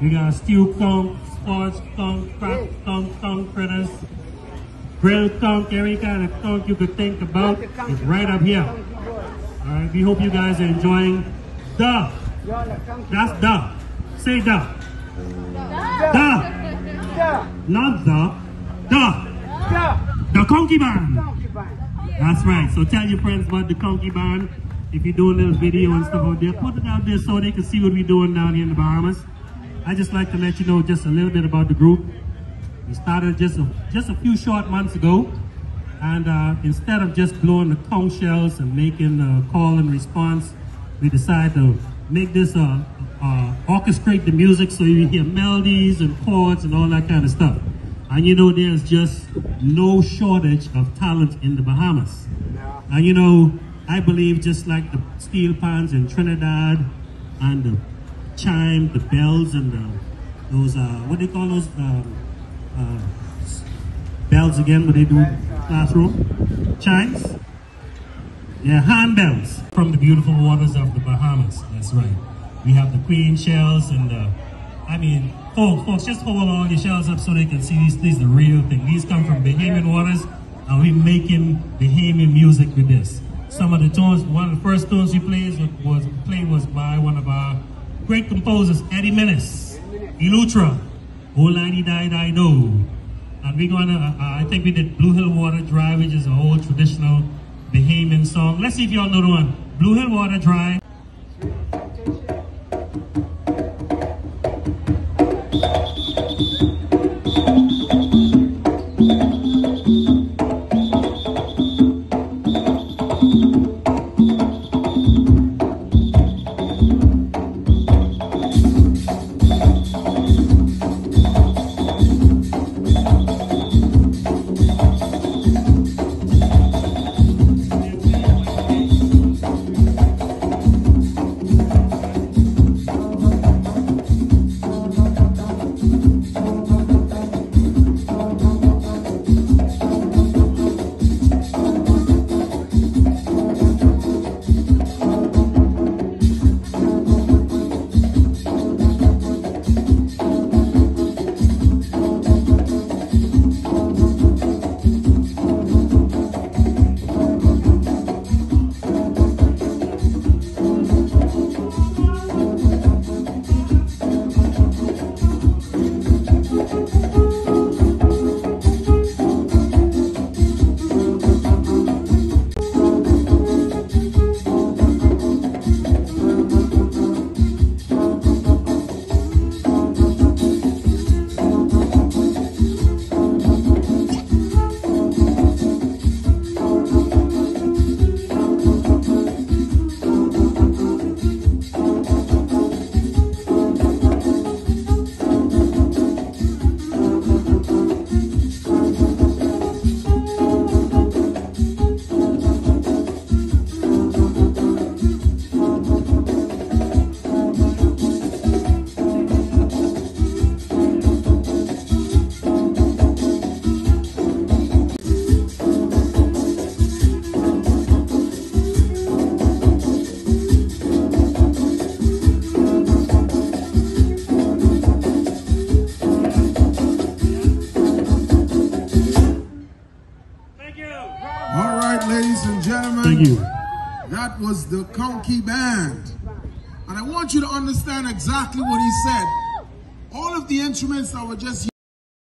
We got stew conch, squash conch, crack conch, conch critters, grilled conch, every kind of conch you could think about is right up here. All right, we hope you guys are enjoying the. That's the. Say the. The. Not the. The. The Conchy Band. That's right. So tell your friends about the Conchy Band. If you're doing a little video and stuff out there, put it out there so they can see what we're doing down here in the Bahamas. I just like to let you know just a little bit about the group. We started just a, just a few short months ago. And uh, instead of just blowing the conch shells and making a call and response, we decided to make this uh, uh, orchestrate the music so you hear melodies and chords and all that kind of stuff. And you know, there's just no shortage of talent in the Bahamas. And you know, I believe just like the steel pans in Trinidad and the chime, the bells and the, those, uh, what do they call those um, uh, bells again, what they do classroom? Chimes? Yeah, handbells from the beautiful waters of the Bahamas. That's right. We have the queen shells and the, I mean, folks, folks, just hold all your shells up so they can see these. These the real thing. These come from Bahamian waters, and we making Bahamian music with this. Some of the tones, one of the first tones we played was, was played was by one of our great composers, Eddie Minnis, Ilutra, Olani Dai Dai Do. And we're gonna, uh, I think we did Blue Hill Water Drive, which is an old traditional Bahamian song. Let's see if y'all know the one. Blue Hill Water Drive. That was the Conchy Band. And I want you to understand exactly what he said. All of the instruments that were just